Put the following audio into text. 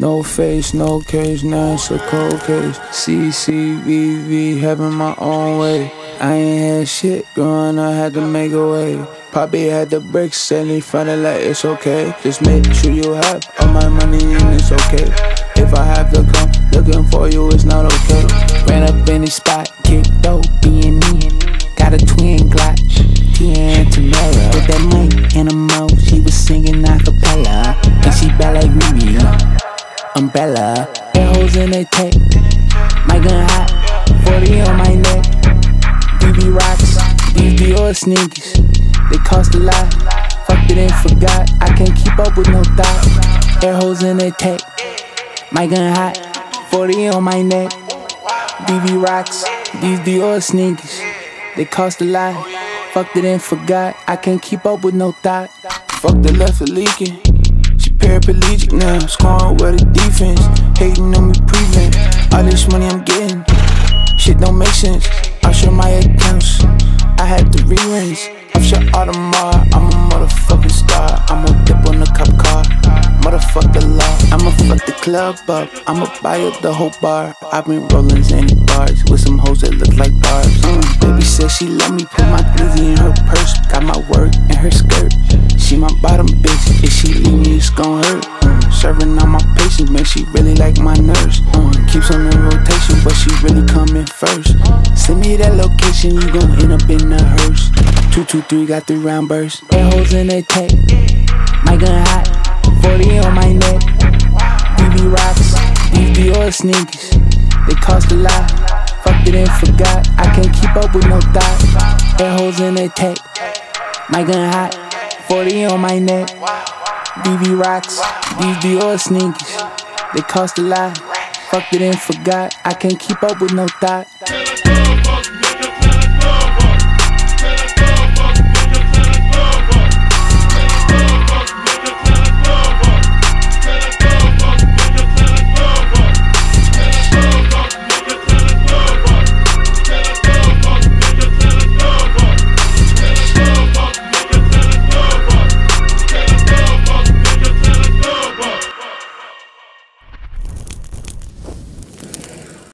No face, no case, now it's a cold case. CCVV, having my own way. I ain't had shit growing, I had to make a way. Poppy had the bricks and he found it like it's okay. Just make sure you have all my money and it's okay. If I have to come looking for you, it's not okay. Ran up in the spot, kicked dope, being me. Got a twin Glock, Tia and Tamera. With that mic in her mouth, she was singing a cappella. And she bad like Riri. Umbrella, air holes in they tech. My gun hot, 40 on my neck. DB rocks, these Dior sneakers. They cost a lot. Fucked it and forgot. I can't keep up with no thought. Air holes in they tech. My gun hot, 40 on my neck. DB rocks, these Dior sneakers. They cost a lot. Fucked it and forgot. I can't keep up with no thought. Fuck the left leaking. Paraplegic now, scoring with the defense. Hating on me prevent. All this money I'm getting, shit don't make sense. I'll show my accounts. I had to re-rinse. Offshore Audemars, I'm a motherfucking star. I'ma dip on the cop car. Motherfuck the law. I'ma fuck the club up. I'ma buy up the whole bar. I've been rolling Xanny bars with some hoes that look like bars. Mm, baby said she love me, bitch. If she leave me, it's gon' hurt. Serving all my patients, man, she really like my nurse. Keeps on in rotation, but she really coming first. Send me that location, you gon' end up in the hearse. Two, two, three, got three round bursts. Air holes in the tech. My gun hot, 40 on my neck. BB rocks, these Dior sneakers. They cost a lot. Fucked it and forgot. I can't keep up with no thought. Air holes in the tech. My gun hot, 40 on my neck. DV rocks, these Dior sneakers. They cost a lot. Fucked it and forgot. I can't keep up with no thought.